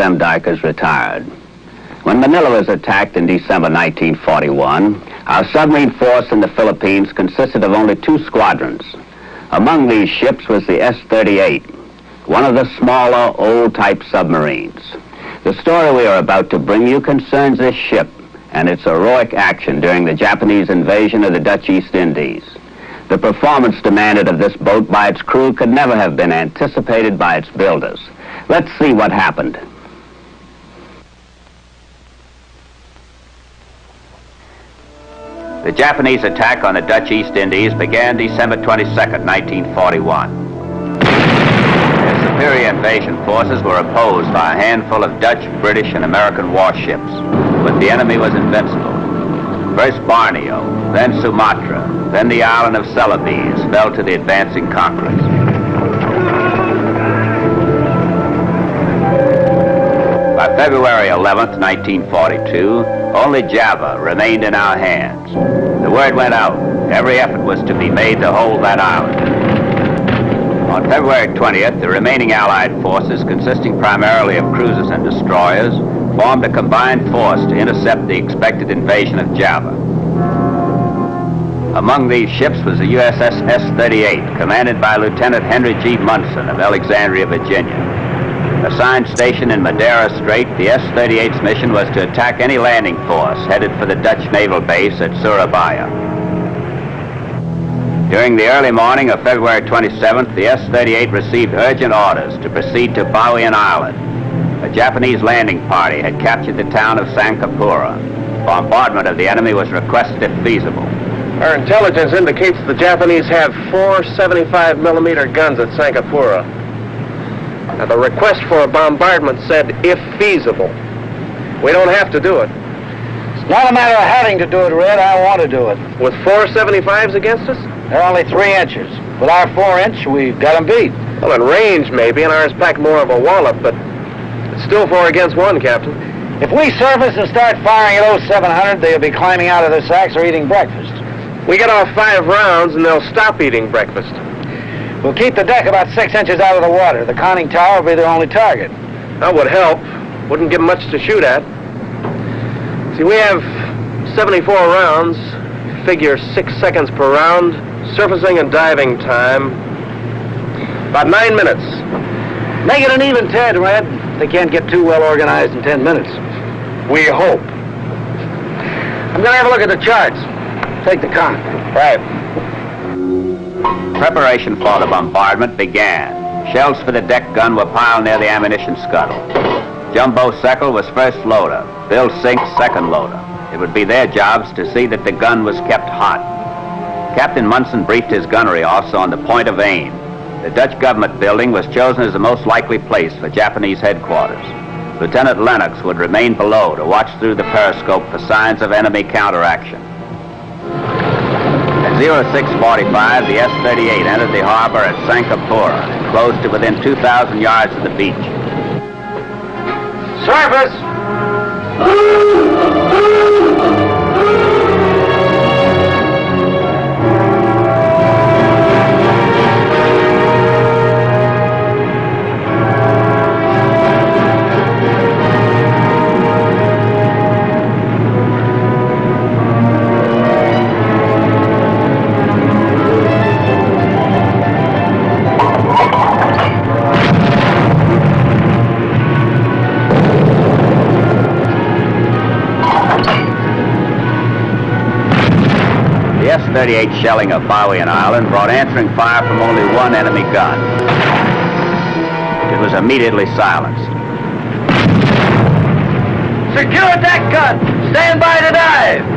I'm Rear Admiral Thomas M. Dykers, retired. When Manila was attacked in December 1941, our submarine force in the Philippines consisted of only two squadrons. Among these ships was the S-38, one of the smaller, old-type submarines. The story we are about to bring you concerns this ship and its heroic action during the Japanese invasion of the Dutch East Indies. The performance demanded of this boat by its crew could never have been anticipated by its builders. Let's see what happened. The Japanese attack on the Dutch East Indies began December 22, 1941 superior invasion forces were opposed by a handful of Dutch, British, and American warships, but the enemy was invincible. First Borneo, then Sumatra, then the island of Celebes fell to the advancing conquerors. By February 11, 1942, only Java remained in our hands. The word went out. Every effort was to be made to hold that island. On February 20th, the remaining Allied forces, consisting primarily of cruisers and destroyers, formed a combined force to intercept the expected invasion of Java. Among these ships was the USS S-38, commanded by Lieutenant Henry G. Munson of Alexandria, Virginia. Assigned station in Madura Strait, the S-38's mission was to attack any landing force headed for the Dutch naval base at Surabaya. During the early morning of February 27th, the S-38 received urgent orders to proceed to Bawean Island. A Japanese landing party had captured the town of Sangkapura. Bombardment of the enemy was requested if feasible. Our intelligence indicates the Japanese have four 75 millimeter guns at Sangkapura. Now, the request for a bombardment said, if feasible. We don't have to do it. It's not a matter of having to do it, Red. I want to do it. With four 75s against us? They're only three inches. With our four inch, we've got them beat. Well, in range, maybe, and ours pack more of a wallop, but it's still four against one, Captain. If we surface and start firing at 0700, they'll be climbing out of their sacks or eating breakfast. We get off five rounds, and they'll stop eating breakfast. We'll keep the deck about six inches out of the water. The conning tower will be their only target. That would help. Wouldn't give much to shoot at. See, we have 74 rounds. Figure six seconds per round. Surfacing and diving time, about nine minutes. Make it an even ten, Red. They can't get too well organized in ten minutes. We hope. I'm going to have a look at the charts. Take the con. Right. Preparation for the bombardment began. Shells for the deck gun were piled near the ammunition scuttle. Jumbo Seckel was first loader. Bill Sink, second loader. It would be their jobs to see that the gun was kept hot. Captain Munson briefed his gunnery also on the point of aim. The Dutch government building was chosen as the most likely place for Japanese headquarters. Lieutenant Lennox would remain below to watch through the periscope for signs of enemy counteraction. At 0645, the S-38 entered the harbor at Sangkapura close to within 2,000 yards of the beach. Surface! S-38 shelling of Bawean Island brought answering fire from only one enemy gun. It was immediately silenced. Secure that gun! Stand by to dive!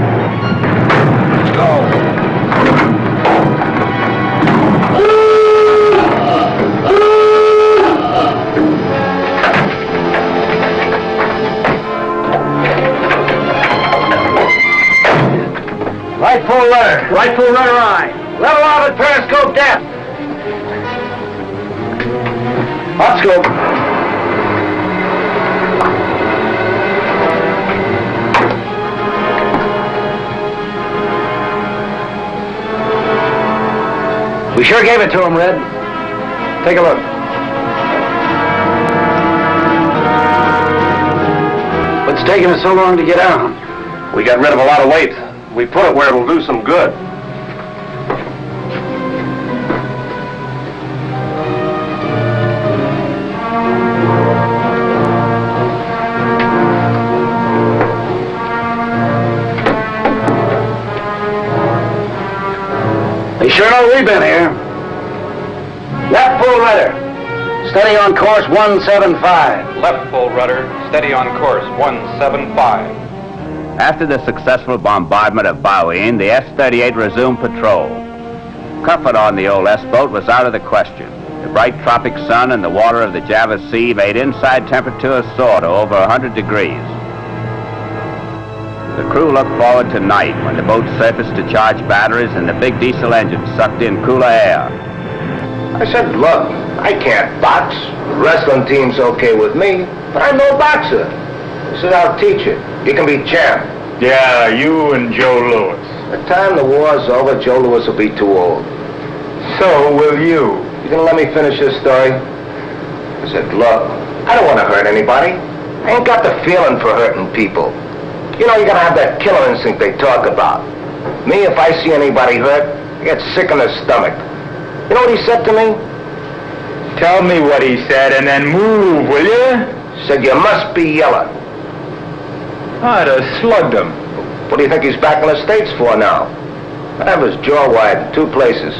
We sure gave it to him, Red. Take a look. What's taking us so long to get out? We got rid of a lot of weight. We put it where it'll do some good. They sure know we've been here. Rudder. Steady on course 175. Left full rudder, steady on course 175. After the successful bombardment of Bawean, the S-38 resumed patrol. Comfort on the old S-boat was out of the question. The bright tropic sun and the water of the Java Sea made inside temperatures soar to over 100 degrees. The crew looked forward to night when the boat surfaced to charge batteries and the big diesel engine sucked in cooler air. I said, look, I can't box. The wrestling team's okay with me, but I'm no boxer. He said, I'll teach you. You can be champ. Yeah, you and Joe Louis. By the time the war's over, Joe Louis will be too old. So will you. You gonna let me finish this story? I said, look, I don't want to hurt anybody. I ain't got the feeling for hurting people. You know, you gotta have that killer instinct they talk about. Me, if I see anybody hurt, I get sick in the stomach. You know what he said to me? Tell me what he said and then move, will you? Said, you must be yellow. I'd have slugged him. What do you think he's back in the States for now? I have his jaw wide in two places.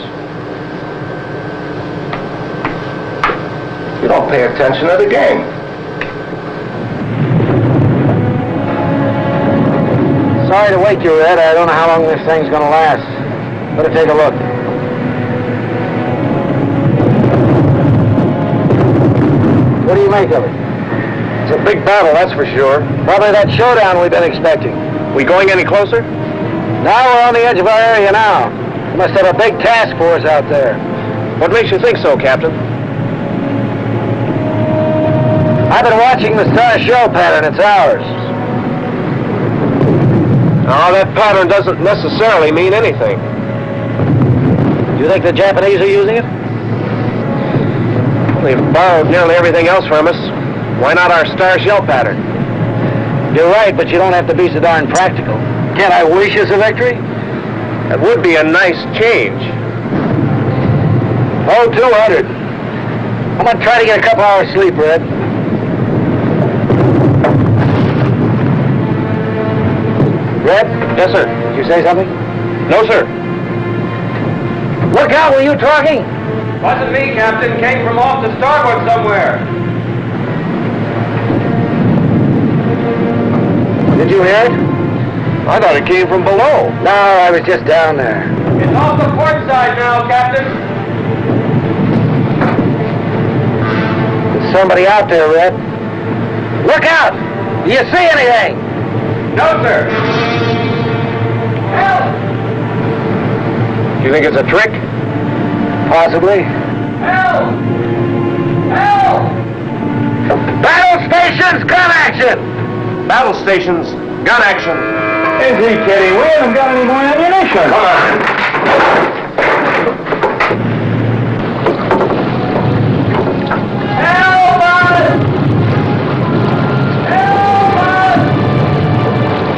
You don't pay attention to the game. Sorry to wake you, Red. I don't know how long this thing's gonna last. Better take a look. What do you make of it? It's a big battle, that's for sure. Probably that showdown we've been expecting. We going any closer? Now we're on the edge of our area now. We must have a big task force out there. What makes you think so, Captain? I've been watching the star shell pattern. It's ours. Oh, that pattern doesn't necessarily mean anything. Do you think the Japanese are using it? They've borrowed nearly everything else from us. Why not our star shell pattern? You're right, but you don't have to be so darn practical. Can't I wish us a victory? That would be a nice change. Oh, 200. I'm gonna try to get a couple hours sleep, Red. Red? Yes, sir. Did you say something? No, sir. Look out, were you talking? Wasn't me, Captain. Came from off the starboard somewhere. Did you hear it? I thought it came from below. No, I was just down there. It's off the port side now, Captain. There's somebody out there, Red. Look out! Do you see anything? No, sir. Help! You think it's a trick? Possibly. Help! Help! Battle stations, gun action! Battle stations, gun action. Is he kidding? We haven't got any more ammunition. Come on. Help us! Help us!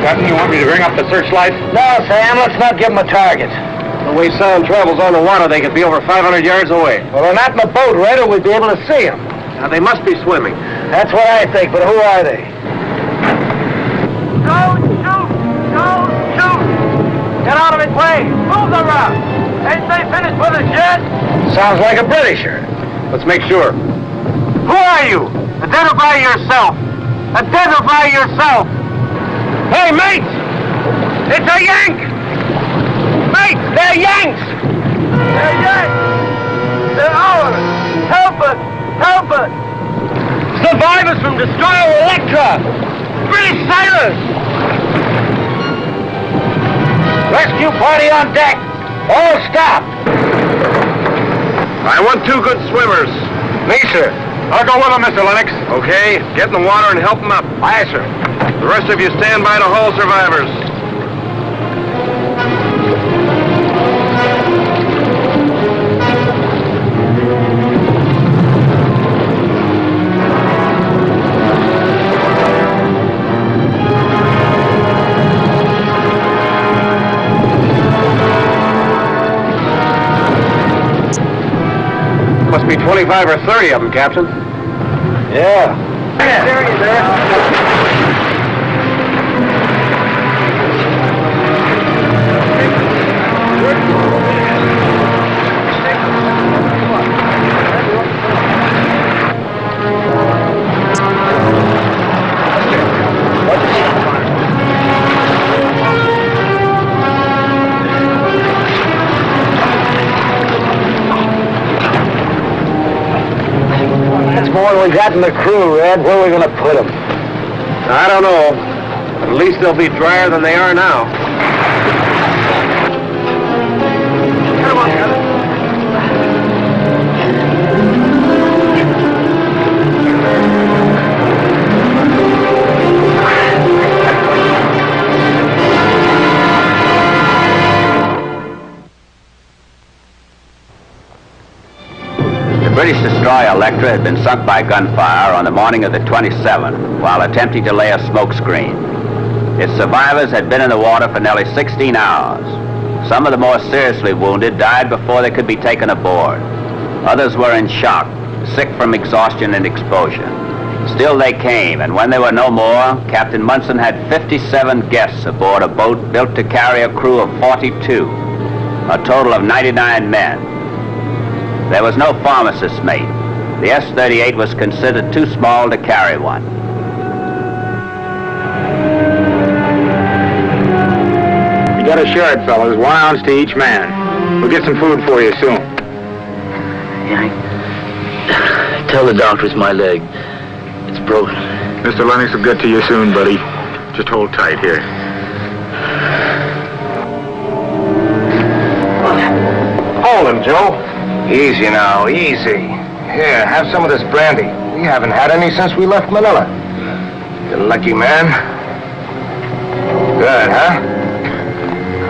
Captain, you want me to bring up the searchlight? No, Sam, let's not give them a target. The way sound travels on the water, they could be over 500 yards away. Well, they're not in the boat, Red, or we'd be able to see them. Now, they must be swimming. That's what I think, but who are they? Don't shoot! Don't shoot! Get out of his way! Move the raft! Ain't they finished with us yet? Sounds like a Britisher. Let's make sure. Who are you? Identify yourself! Identify yourself! Hey, mates! It's a Yank! Mates, they're Yanks! They're Yanks! They're ours! Help us! Help us! Survivors from Destroyer Electra! British sailors! Rescue party on deck. All stop. I want two good swimmers. Me, sir. I'll go with them, Mr. Lennox. Okay, get in the water and help them up. Aye, sir. The rest of you stand by to haul survivors. 25 or 30 of them, Captain. Yeah. More than we got in the crew, Red. Where are we going to put them? I don't know. At least they'll be drier than they are now. British destroyer Electra had been sunk by gunfire on the morning of the 27th while attempting to lay a smoke screen. Its survivors had been in the water for nearly 16 hours. Some of the more seriously wounded died before they could be taken aboard. Others were in shock, sick from exhaustion and exposure. Still they came, and when there were no more, Captain Munson had 57 guests aboard a boat built to carry a crew of 42, a total of 99 men. There was no pharmacist mate. The S-38 was considered too small to carry one. You got a shard, fellas. One ounce to each man. We'll get some food for you soon. Tell the doctor it's my leg. It's broken. Mr. Lennox will get to you soon, buddy. Just hold tight here. Hold him, Joe. Easy now, easy. Here, have some of this brandy. We haven't had any since we left Manila. You lucky man. Good, huh?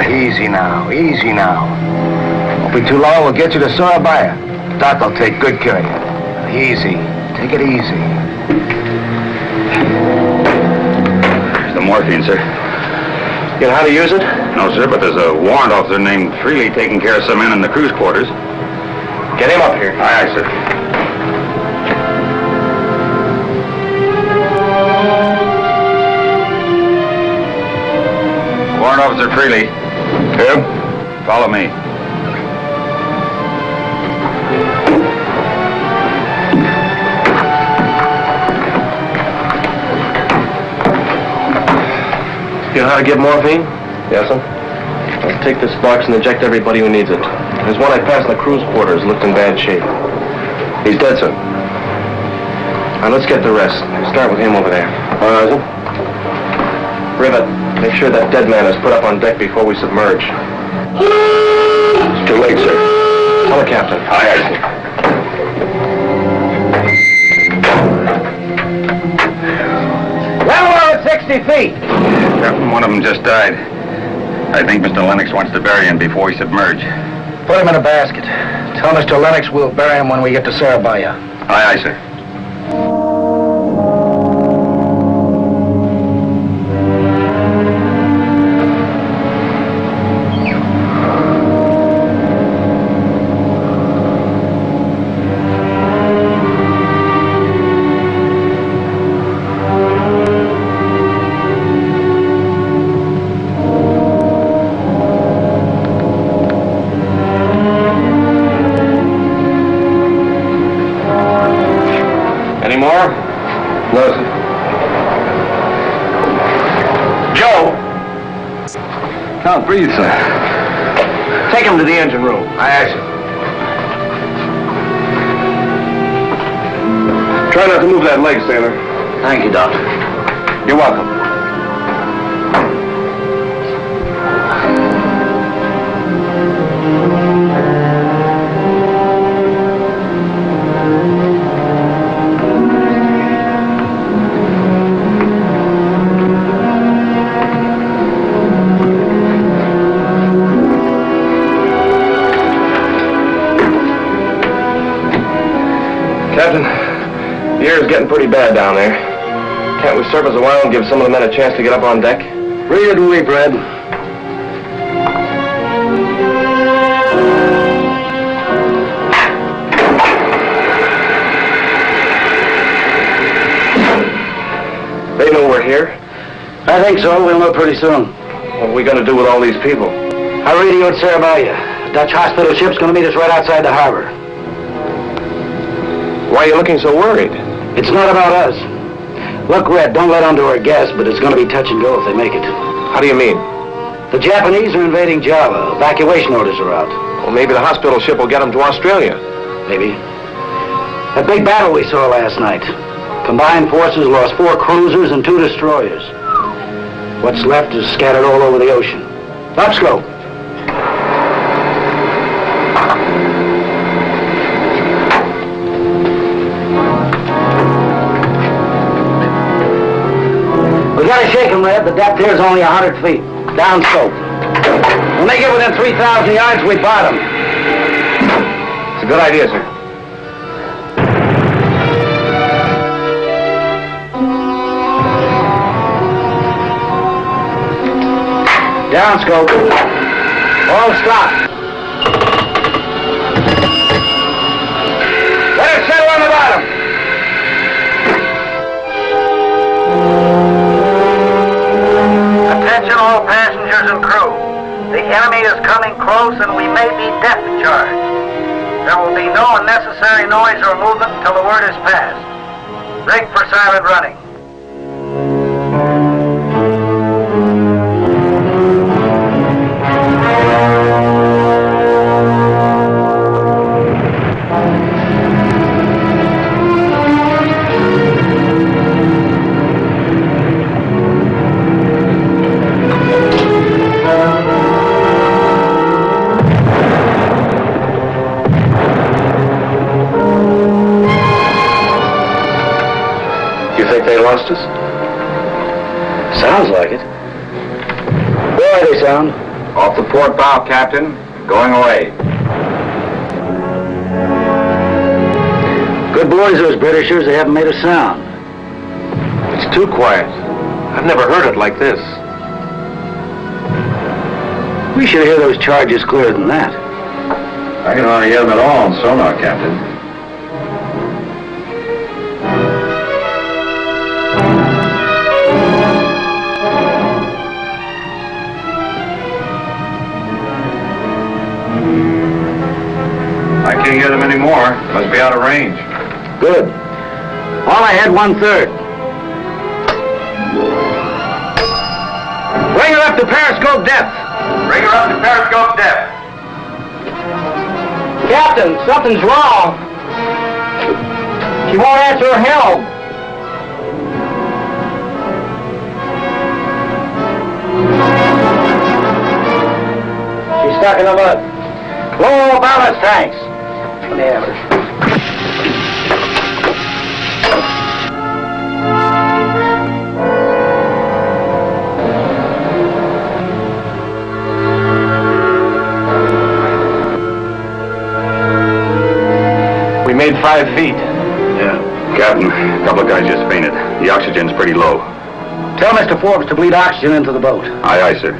Easy now, easy now. Won't be too long, we'll get you to Surabaya. Doc will take good care of you. Easy. Take it easy. The morphine, sir. You know how to use it? No, sir, but there's a warrant officer named Freely taking care of some men in the crew's quarters. Get him up here. Aye, aye, sir. Warrant Officer Freely. Here? Follow me. You know how to get morphine? Yes, sir. Let's take this box and inject everybody who needs it. There's one I passed in the crew's quarters, looked in bad shape. He's dead, sir. Now let's get the rest. Start with him over there. All right, sir. Rivet, make sure that dead man is put up on deck before we submerge. It's too late, sir. Tell the captain. Aye, aye, sir. Level at 60 feet. Captain, one of them just died. I think Mr. Lennox wants to bury him before we submerge. Put him in a basket. Tell Mr. Lennox we'll bury him when we get to Surabaya. Aye, aye, sir. Sir. Joe! Can't breathe, sir. Take him to the engine room. I aye, sir. Try not to move that leg, sailor. Thank you, Doctor. You're welcome. The air is getting pretty bad down there. Can't we surface a while and give some of the men a chance to get up on deck? Read and weep, Red. They know we're here? I think so. We'll know pretty soon. What are we going to do with all these people? I radioed Surabaya. Dutch hospital ship's going to meet us right outside the harbor. Why are you looking so worried? It's not about us. Look, Red, don't let on to our guess, but it's gonna be touch and go if they make it. How do you mean? The Japanese are invading Java. Evacuation orders are out. Well, maybe the hospital ship will get them to Australia. Maybe. That big battle we saw last night. Combined forces lost four cruisers and two destroyers. What's left is scattered all over the ocean. Upscope. Red. The depth here is only a hundred feet. Downscope. When they get within 3,000 yards, we bottom. It's a good idea, sir. Downscope. All stop. Enemy is coming close and we may be depth charged. There will be no unnecessary noise or movement until the word is passed. Rig for silent running. Lost us? Sounds like it. Where are they, Sound? Off the port bow, Captain. Going away. Good boys, those Britishers. They haven't made a sound. It's too quiet. I've never heard it like this. We should hear those charges clearer than that. I can hardly hear them at all on sonar, Captain. Can't hear them anymore. Must be out of range. Good. All I had one third. Bring her up to periscope depth. Bring her up to periscope depth. Captain, something's wrong. She won't answer her helm. She's stuck in the mud. Low ballast tanks. Let me have. We made five feet. Yeah. Captain, a couple of guys just fainted. The oxygen's pretty low. Tell Mr. Forbes to bleed oxygen into the boat. Aye, aye, sir.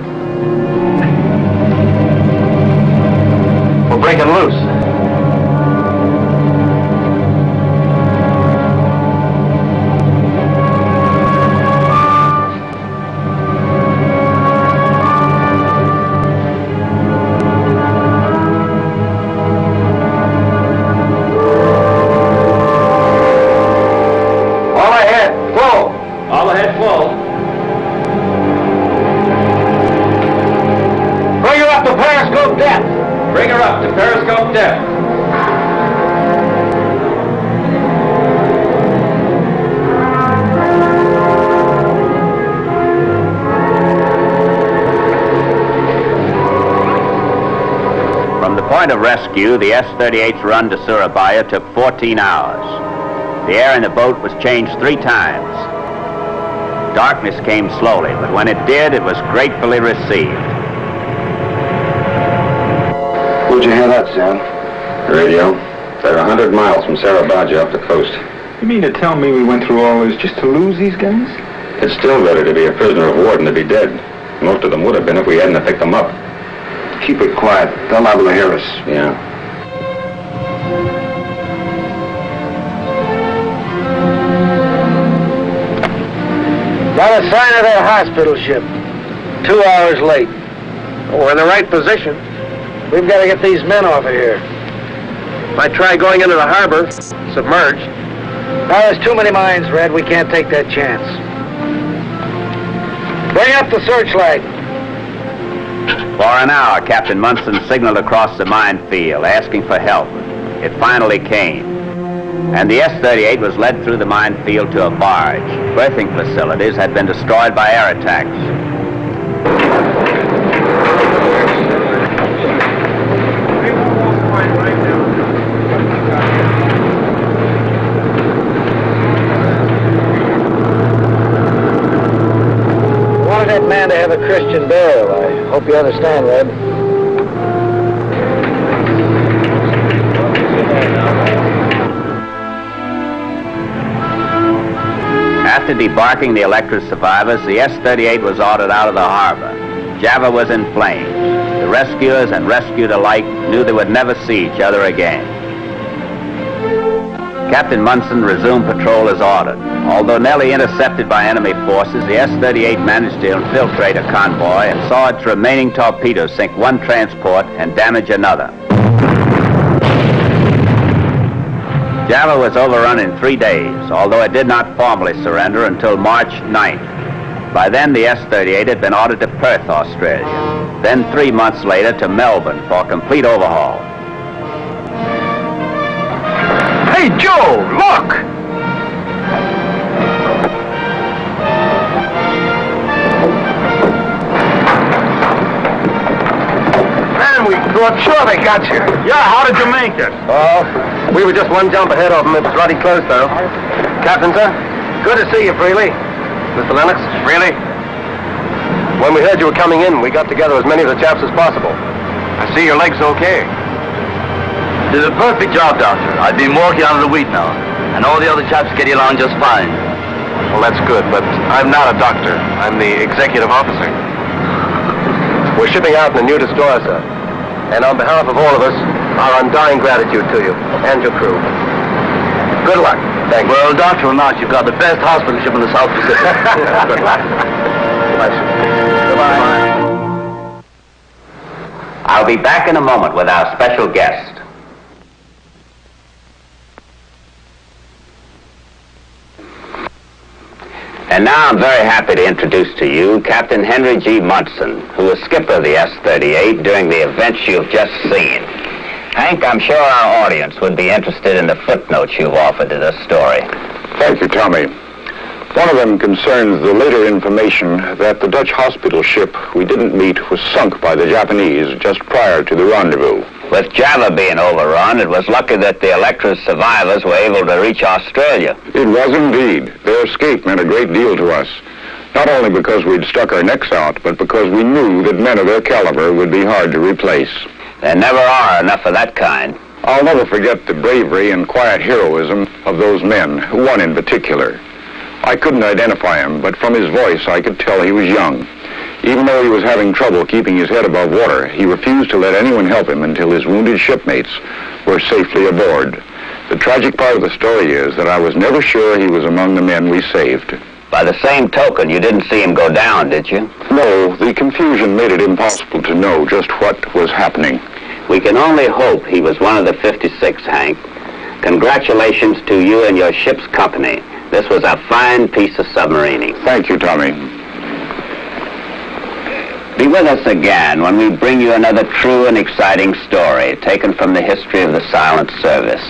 We're breaking loose. Rescue, the S-38's run to Surabaya took 14 hours. The air in the boat was changed three times. Darkness came slowly, but when it did, it was gratefully received. Where'd you hear that, Sam? Radio. They're a hundred miles from Surabaya up the coast. You mean to tell me we went through all this just to lose these guys? It's still better to be a prisoner of war than to be dead. Most of them would have been if we hadn't picked them up. Keep it quiet. They're liable to hear us. Yeah. Not a sign of that hospital ship. Two hours late. Oh, we're in the right position. We've got to get these men off of here. If I try going into the harbor, submerged, Now, there's too many mines, Red. We can't take that chance. Bring up the searchlight. For an hour, Captain Munson signaled across the minefield, asking for help. It finally came. And the S-38 was led through the minefield to a barge. Berthing facilities had been destroyed by air attacks. I wanted that man to have a Christian burial. I hope you understand, Red. After debarking the Electra survivors, the S-38 was ordered out of the harbor. Java was in flames. The rescuers and rescued alike knew they would never see each other again. Captain Munson resumed patrol as ordered. Although nearly intercepted by enemy forces, the S-38 managed to infiltrate a convoy and saw its remaining torpedoes sink one transport and damage another. Java was overrun in three days, although it did not formally surrender until March 9th. By then, the S-38 had been ordered to Perth, Australia. Then three months later to Melbourne for complete overhaul. Hey, Joe, look! Man, we sure they got you. Yeah, how did you make it? Oh, we were just one jump ahead of them. It was bloody close, though. Captain, sir, good to see you, Freely. Mr. Lennox, Freely. When we heard you were coming in, we got together as many of the chaps as possible. I see your leg's okay. Did a perfect job, Doctor. I've been working under the wheat now, and all the other chaps get along just fine. Well, that's good, but I'm not a doctor. I'm the executive officer. We're shipping out in a new destroyer, sir. And on behalf of all of us, our undying gratitude to you and your crew. Good luck. Thank you. Well, doctor or you've got the best hospital ship in the South Pacific. Good luck. Bless you. Goodbye. I'll be back in a moment with our special guest. And now I'm very happy to introduce to you Captain Henry G. Munson, who was skipper of the S-38 during the events you've just seen. Hank, I'm sure our audience would be interested in the footnotes you've offered to this story. Thank you, Tommy. One of them concerns the later information that the Dutch hospital ship we didn't meet was sunk by the Japanese just prior to the rendezvous. With Java being overrun, it was lucky that the Electra's survivors were able to reach Australia. It was indeed. Their escape meant a great deal to us. Not only because we'd stuck our necks out, but because we knew that men of their caliber would be hard to replace. There never are enough of that kind. I'll never forget the bravery and quiet heroism of those men, one in particular. I couldn't identify him, but from his voice I could tell he was young. Even though he was having trouble keeping his head above water, he refused to let anyone help him until his wounded shipmates were safely aboard. The tragic part of the story is that I was never sure he was among the men we saved. By the same token, you didn't see him go down, did you? No, the confusion made it impossible to know just what was happening. We can only hope he was one of the 56, Hank. Congratulations to you and your ship's company. This was a fine piece of submarining. Thank you, Tommy. Be with us again when we bring you another true and exciting story taken from the history of the Silent Service.